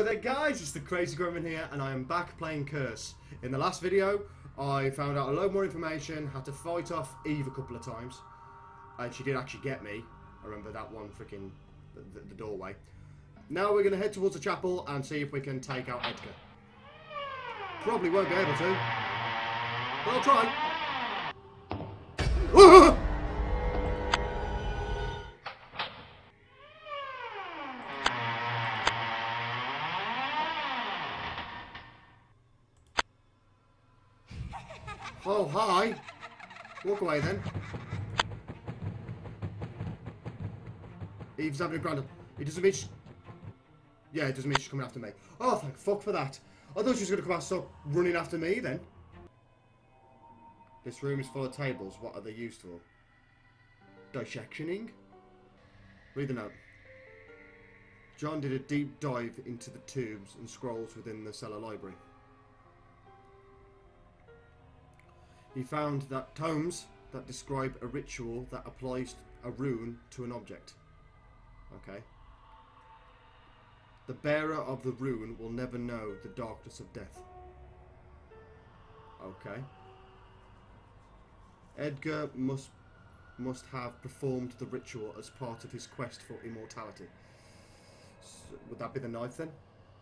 Hello there guys, it's the Crazy Gremlin here and I am back playing Curse. In the last video, I found out a load more information, had to fight off Eve a couple of times. And she did actually get me. I remember that one freaking the, the, the doorway. Now we're going to head towards the chapel and see if we can take out Edgar. Probably won't be able to. But I'll try. Oh, hi. Walk away then. Eve's having a grand. It doesn't mean she... Yeah, it doesn't mean she's coming after me. Oh, thank fuck for that. I thought she was going to come out stop running after me then. This room is full of tables. What are they used for? Dissectioning? Read the note. John did a deep dive into the tubes and scrolls within the cellar library. He found that tomes that describe a ritual that applies a rune to an object. Okay. The bearer of the rune will never know the darkness of death. Okay. Edgar must must have performed the ritual as part of his quest for immortality. So, would that be the knife then?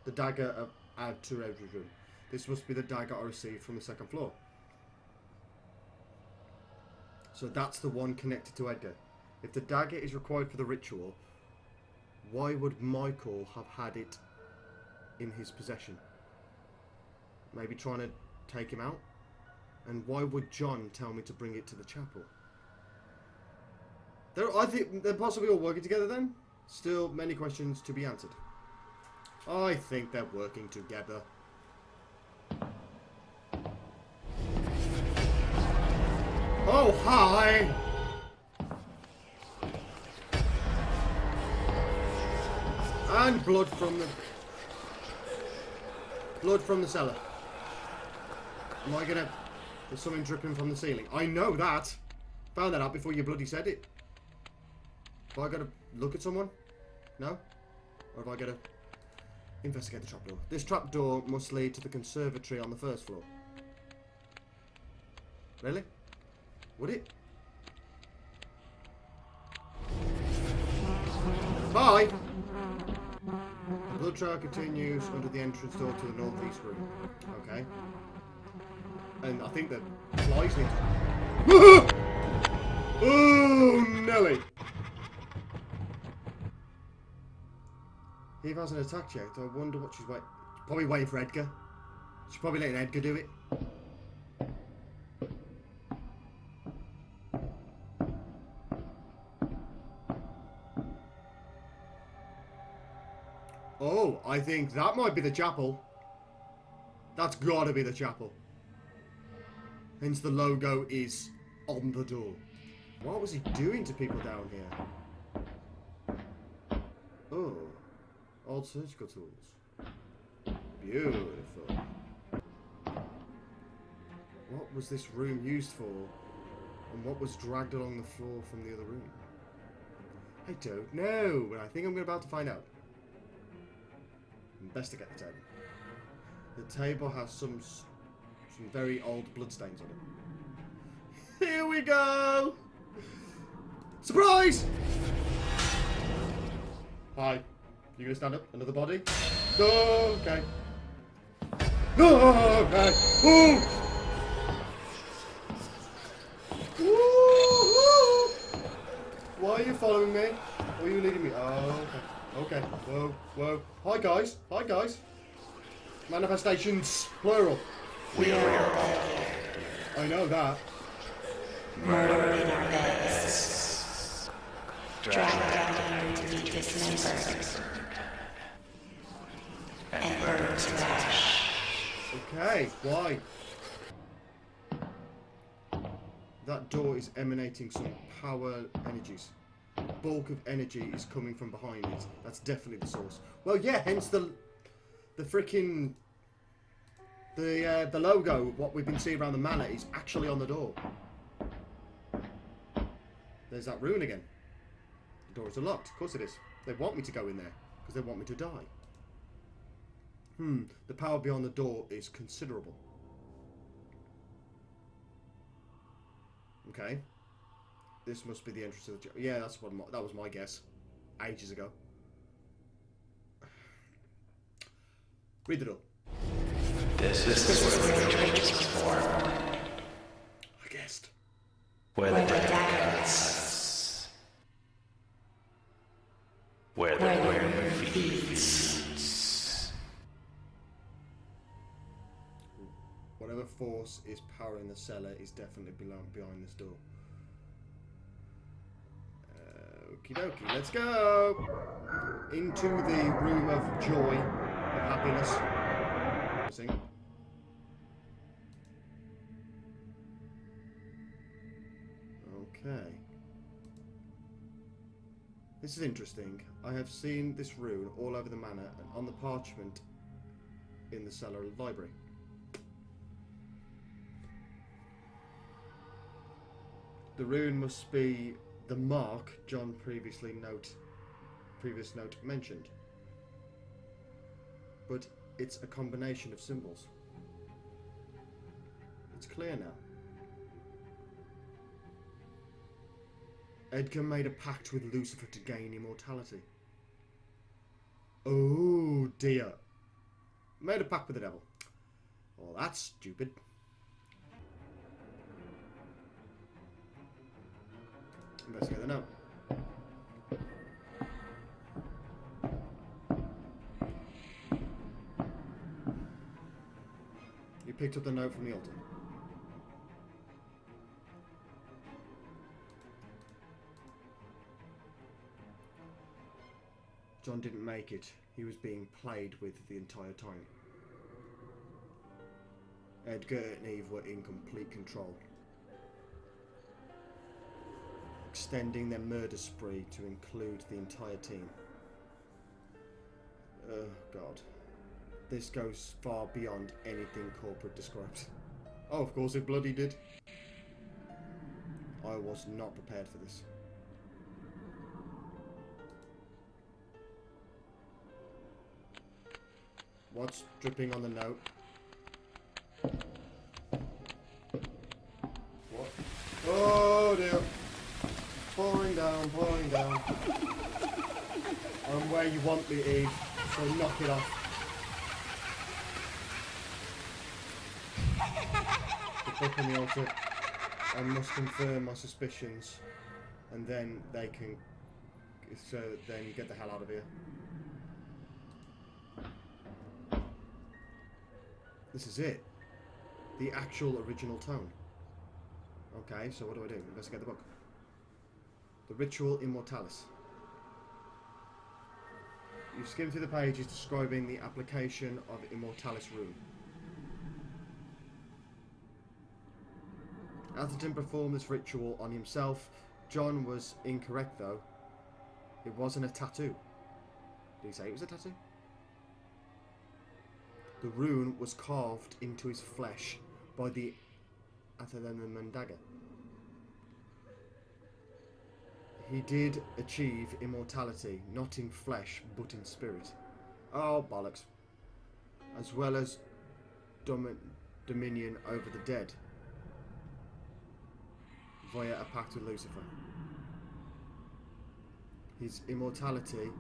The dagger of every room. This must be the dagger I received from the second floor. So that's the one connected to Edgar. If the dagger is required for the ritual, why would Michael have had it in his possession? Maybe trying to take him out? And why would John tell me to bring it to the chapel? I think they're possibly all working together then? Still many questions to be answered. I think they're working together. Oh, hi! And blood from the... Blood from the cellar. Am I gonna... There's something dripping from the ceiling. I know that! Found that out before you bloody said it. Have I gotta look at someone? No? Or have I gotta... Investigate the trapdoor. This trapdoor must lead to the conservatory on the first floor. Really? Would it? Bye! The blood trail continues under the entrance door to the northeast room. Okay. And I think that flies need to... oh, Nelly! He hasn't attacked yet. I wonder what she's waiting... Probably waiting for Edgar. She's probably letting Edgar do it. Think that might be the chapel. That's gotta be the chapel. Hence the logo is on the door. What was he doing to people down here? Oh, old surgical tools. Beautiful. What was this room used for? And what was dragged along the floor from the other room? I don't know, but I think I'm about to find out. Get the table. The table has some some very old bloodstains on it. Here we go! Surprise! Hi. You gonna stand up? Another body? No, okay. No, okay. Ooh. Why are you following me? Or are you leading me? Oh, okay. Okay. Whoa, whoa. Hi, guys. Hi, guys. Manifestations, plural. We are all dead. I know that. Murder in our beds. Drag down into dismembered. And burned to ash. Okay, why? That door is emanating some power energies. Bulk of energy is coming from behind it. That's definitely the source. Well, yeah, hence the the freaking the uh, the logo. What we've been seeing around the manor is actually on the door. There's that rune again. The doors are locked. Of course it is. They want me to go in there because they want me to die. Hmm, the power beyond the door is considerable. Okay. This must be the entrance to the... jo- Yeah, that's what my, that was my guess. Ages ago. Read it door. This, this is where the Bridge was formed, I guessed. where where the the dagger dagger cuts. Where the where the where moon the feeds. Whatever force is powering the cellar is definitely behind this door. Okie dokie, let's go! Into the room of joy, of happiness. Sing. Okay. This is interesting. I have seen this rune all over the manor and on the parchment in the cellar library. The rune must be the mark John previously note previous note mentioned. But it's a combination of symbols. It's clear now. Edgar made a pact with Lucifer to gain immortality. Oh dear. Made a pact with the devil. Well, that's stupid. Investigate the note. You picked up the note from the altar. John didn't make it. He was being played with the entire time. Edgar and Eve were in complete control. Extending their murder spree to include the entire team. Oh, God. This goes far beyond anything corporate describes. Oh, of course it bloody did. I was not prepared for this. What's dripping on the note? What? Oh dear. Down, pouring down. I'm where you want me, Eve, so knock it off. The book on the altar. I must confirm my suspicions, and then they can. So then you get the hell out of here. This is it. The actual original tone. Okay, so what do I do? Investigate the book. The Ritual Immortalis. You've skimmed through the pages describing the application of Immortalis rune. Atherton performed this ritual on himself. John was incorrect though. It wasn't a tattoo. Did he say it was a tattoo? The rune was carved into his flesh by the Atherton dagger. He did achieve immortality, not in flesh, but in spirit. Oh, bollocks. As well as domi- dominion over the dead via a pact with Lucifer. His immortality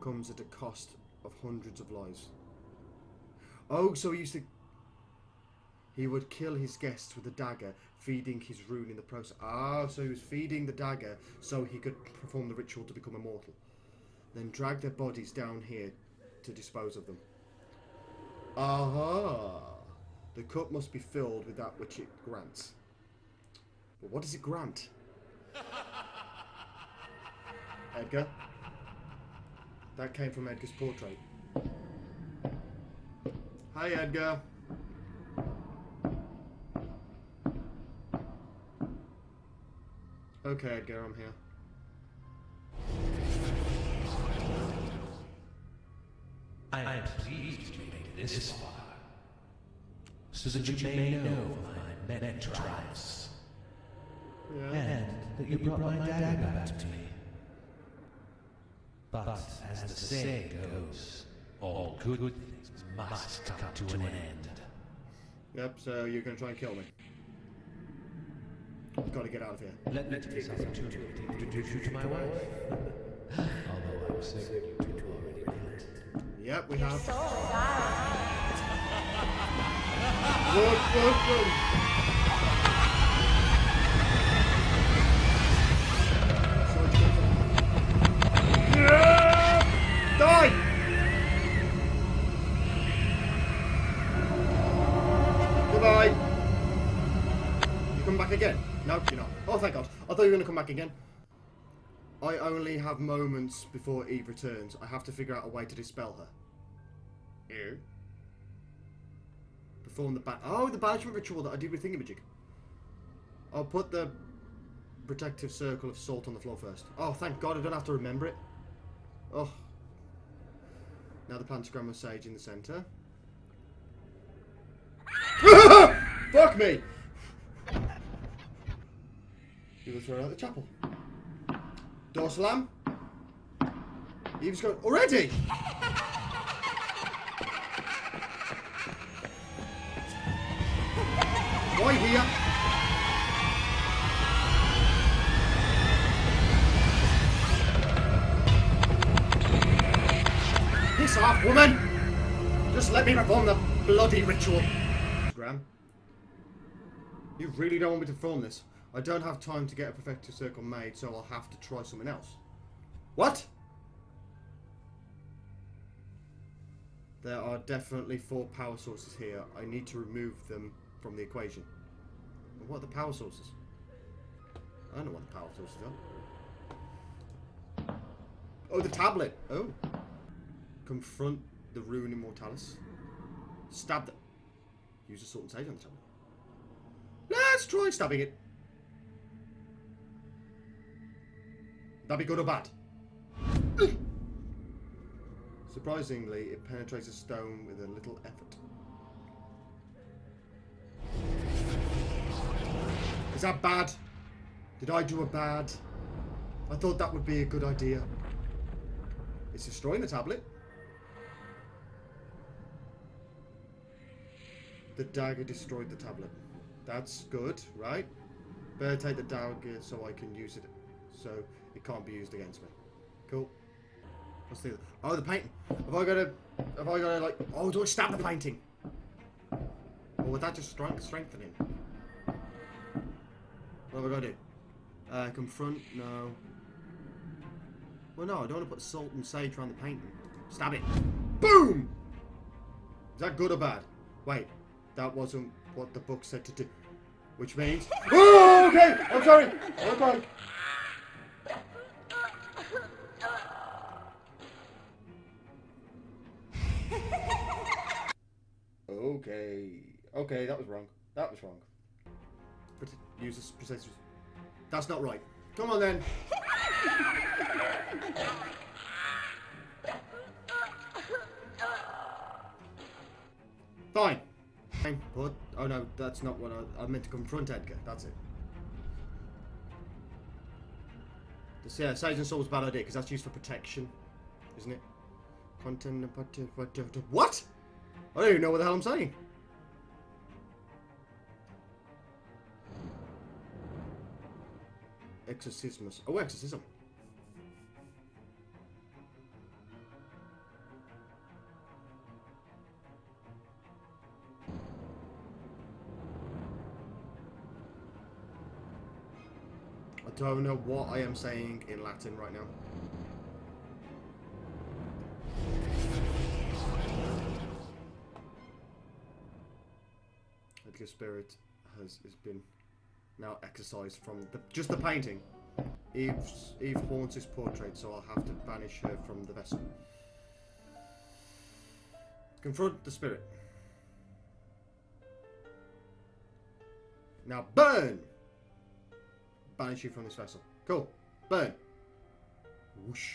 comes at a cost of hundreds of lives. Oh, so he used to. He would kill his guests with a dagger, feeding his rune in the process. Ah, so he was feeding the dagger so he could perform the ritual to become immortal. Then drag their bodies down here to dispose of them. Aha! The cup must be filled with that which it grants. But what does it grant? Edgar? That came from Edgar's portrait. Hi, Edgar. Okay, Edgar, I'm here. I am pleased you made it this far, so that you may know of my mental trials, Yeah. and that you brought my dagger back to me. But as the saying goes, All good things must come to an end. Yep, so you're going to try and kill me. I've got to get out of here. Let me take this opportunity to introduce you to my wife. Although I'm certain you two already met. Yep, we have. Yeah! Die! Goodbye. You come back again? No, you're not. Oh, thank God. I thought you were going to come back again. I only have moments before Eve returns. I have to figure out a way to dispel her. Ew. Perform the ban- Oh, the banishment ritual that I did with Thingamajig. I'll put the protective circle of salt on the floor first. Oh, thank God I don't have to remember it. Oh. Now the pentagram of sage in the centre. Fuck me! You were thrown out the chapel. Door slam. Eve's gone already. Why here? Off, woman! Just let me perform the bloody ritual. Graham. You really don't want me to perform this? I don't have time to get a protective circle made, so I'll have to try something else. What? There are definitely four power sources here. I need to remove them from the equation. What are the power sources? I don't know what the power sources are. Oh, the tablet. Oh. Confront the Rune Immortalis. Stab them. Use a sword and sage on the tablet. Let's try stabbing it. That'd be good or bad? Surprisingly, it penetrates a stone with a little effort. Is that bad? Did I do a bad? I thought that would be a good idea. It's destroying the tablet. The dagger destroyed the tablet. That's good, right? Better take the dagger so I can use it. So it can't be used against me. Cool. What's the Oh, the painting. Have I got to... Have I got to, like... Oh, do I stab the painting? Or would that just strength, strengthen him? What have I got to do? Uh, confront? No. Well, no, I don't want to put salt and sage around the painting. Stab it. Boom! Is that good or bad? Wait, that wasn't what the book said to do. Which means... Oh, okay! I'm sorry! Okay. Okay. That was wrong. That was wrong. Use this precise. That's not right. Come on then. Fine. But oh no, that's not what I, I meant to confront Edgar. That's it. The yeah, Sage and Soul's a bad idea because that's used for protection, isn't it? Content. What? I don't even know what the hell I'm saying. Exorcismus. Oh, exorcism. I don't know what I am saying in Latin right now. Edgar Spirit has, has been now exorcised from the, just the painting. Eve's, Eve haunts his portrait, so I'll have to banish her from the vessel. Confront the spirit. Now burn! Banish you from this vessel. Cool. Burn. Whoosh.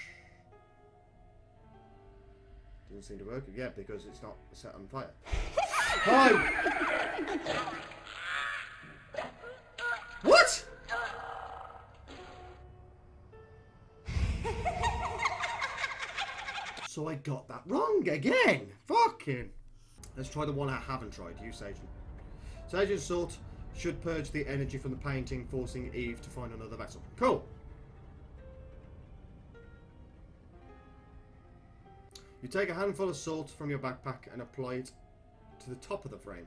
Doesn't seem to work yet because it's not set on fire. Hi! So I got that wrong again. Fucking. Let's try the one I haven't tried. Use Sage. Sage and Salt should purge the energy from the painting, forcing Eve to find another vessel. Cool. You take a handful of salt from your backpack and apply it to the top of the frame.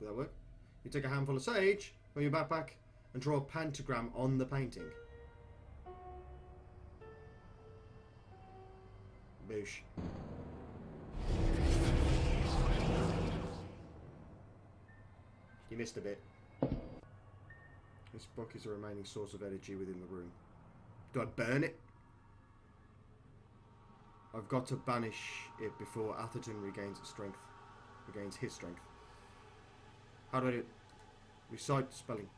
Will that work? You take a handful of sage from your backpack and draw a pentagram on the painting. Boosh. You missed a bit. This book is the remaining source of energy within the room. Do I burn it? I've got to banish it before Atherton regains its strength. Regains his strength. How do I do it? Recite spelling.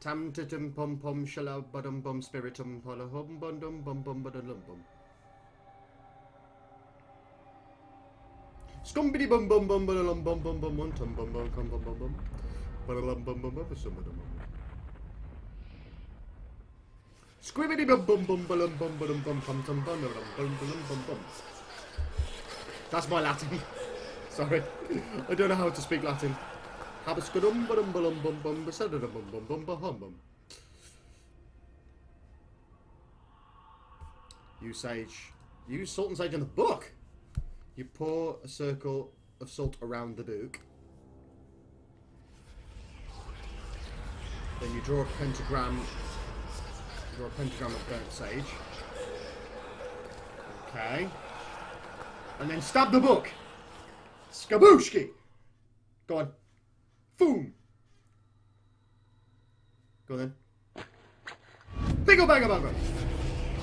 Tam titum pum pum shala badum bum spiritum pala hum bum dum bum bum badalum bum. Scumbidi bum bum bum bum bum bum bum bum bum bum bum bum. Bum bum bum basum badum bum. Squibbity bum bum bum balum bum balum bum bum tum bum bum bum bum bum bum. That's my Latin. Sorry, I don't know how to speak Latin. Habascadum bum bum basadum bum bum bum bum bum bum. Use sage. Use salt sage in the book. You pour a circle of salt around the book. Then you draw a pentagram Draw a pentagram of burnt sage. Okay. And then stab the book. Skabooshki. Go on. Boom. Go then. Bingo bango bango.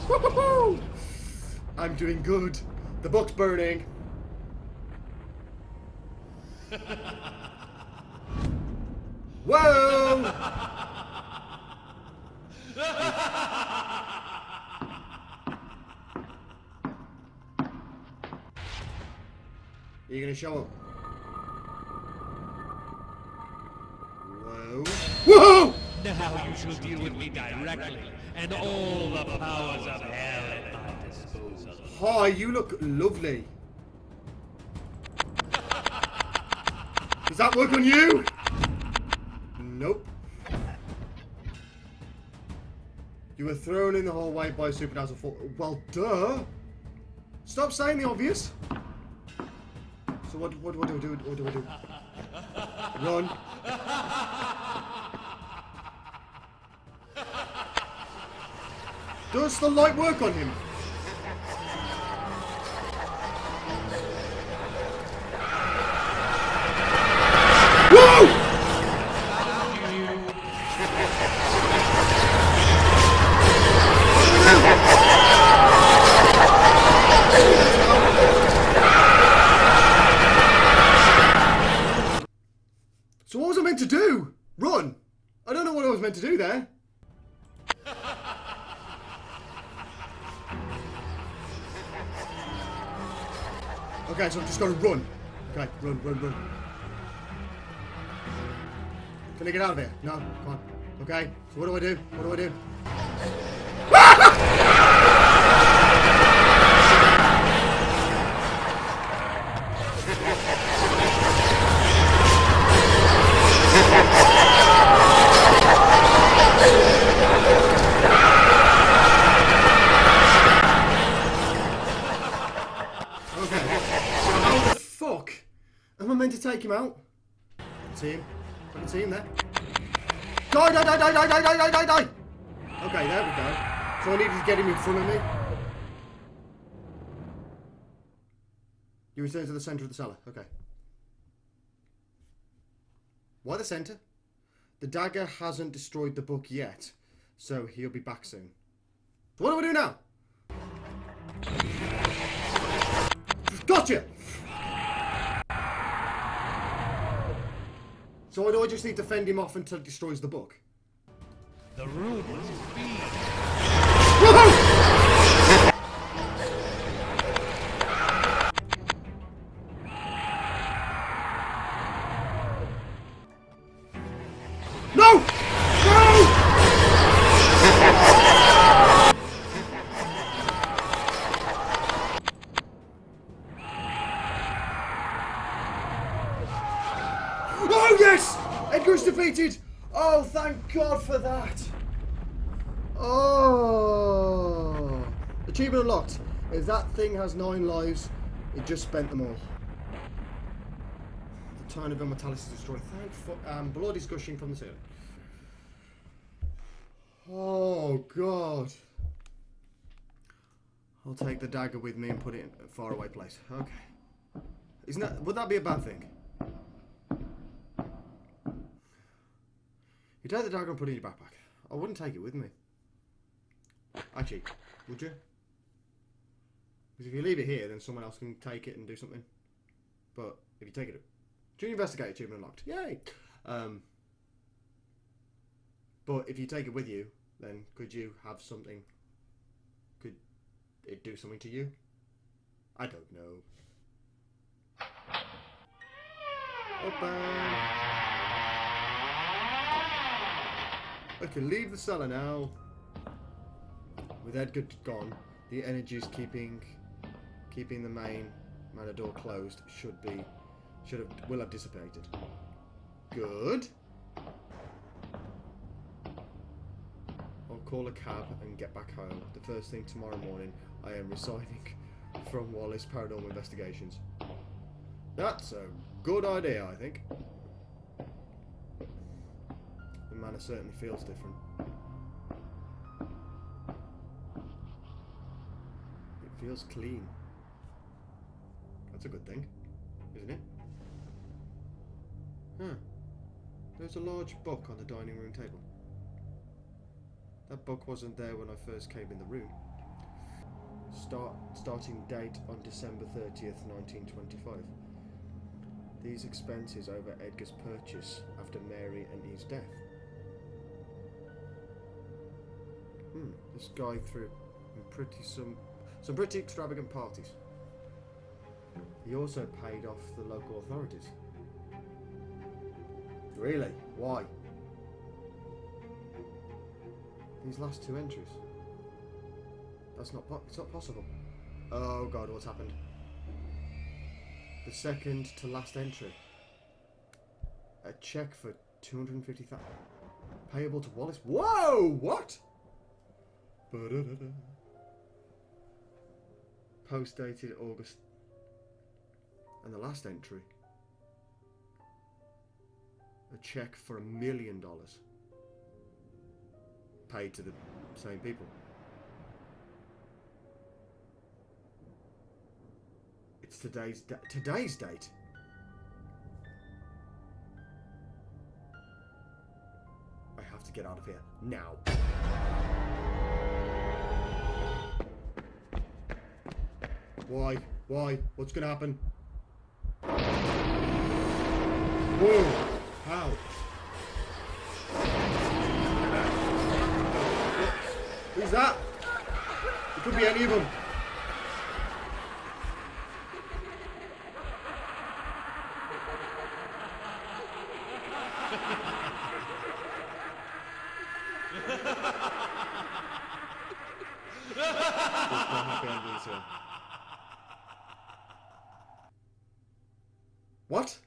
Woo-hoo-hoo! I'm doing good. The book's burning. Whoa! Are you gonna show up? Whoa! Whoa! Now you shall deal with me directly, and all the powers of hell at my disposal. Hi, you look lovely. That work on you? Nope. You were thrown in the hallway by supernatural force. Well, duh. Stop saying the obvious. So what? What, what do I do? What do I do? Run. Does the light work on him? To run. Okay, run, run, run. Can I get out of here? No, come on. Okay, so what do I do? What do I do? Okay. So how the fuck am I meant to take him out? I can see him. I can see him there. Die, die, die, die, die, die, die, die, die, die! Okay, there we go. So I needed to get him in front of me. You return to the centre of the cellar. Okay. Why the centre? The dagger hasn't destroyed the book yet, so he'll be back soon. So what do I do now? Gotcha! So do I just need to fend him off until it destroys the book? The room must it just spent them all. The Titan of Immortalis is destroyed. Thank fu- um, blood is gushing from the ceiling. Oh god. I'll take the dagger with me and put it in a faraway place. Okay. Isn't that would that be a bad thing? You take the dagger and put it in your backpack. I wouldn't take it with me. Actually, would you? Because if you leave it here, then someone else can take it and do something. But if you take it, junior investigate achievement unlocked. Yay! Um, but if you take it with you, then could you have something? Could it do something to you? I don't know. Open. I can leave the cellar now. With Edgar gone, the energies keeping keeping the main manor door closed should be should have will have dissipated. Good. I'll call a cab and get back home. The first thing tomorrow morning, I am resigning from Wallace Paranormal Investigations. That's a good idea, I think. The manor certainly feels different. It feels clean. That's a good thing, isn't it? Huh. There's a large book on the dining room table. That book wasn't there when I first came in the room. Start starting date on December 30th, 1925. These expenses over Edgar's purchase after Mary and Eve's death. Hmm, this guy threw pretty some some pretty extravagant parties. He also paid off the local authorities. Really? Why? These last two entries. That's not it's not possible. Oh god, what's happened? The second to last entry. A check for 250,000 payable to Wallace. Whoa! What? Post dated August. And the last entry. A check for a million dollars. Paid to the same people. It's today's da- today's date. I have to get out of here now. Why? Why? What's gonna happen? Whoa! How? Who's that? It could be any of them. There's no happy endings here. What?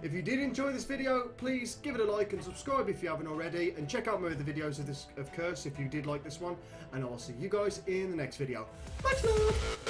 If you did enjoy this video, please give it a like and subscribe if you haven't already, and check out my other videos of this of Curse if you did like this one, and I'll see you guys in the next video. Much love!